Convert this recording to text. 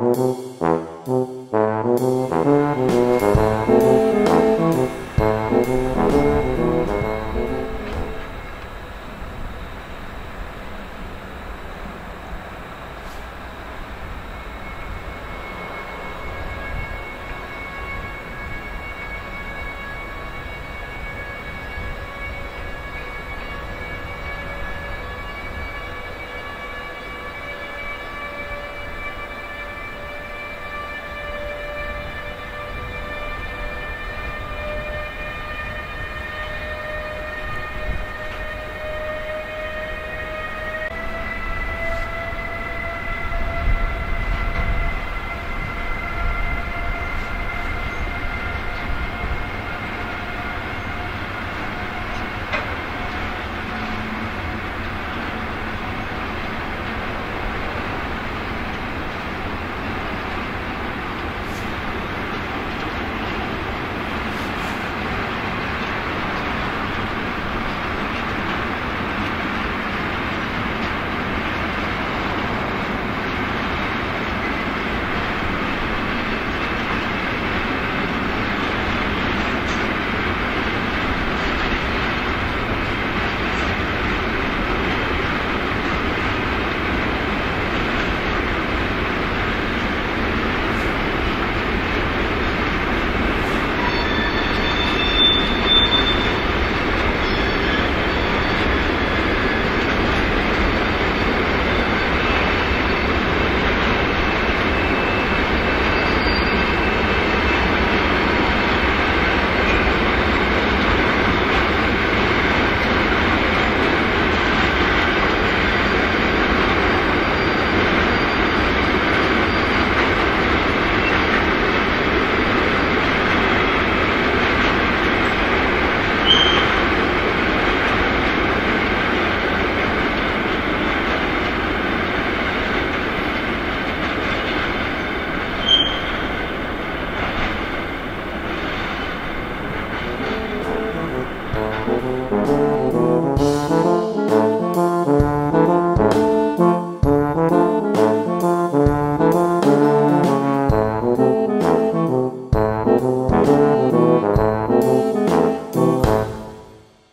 Música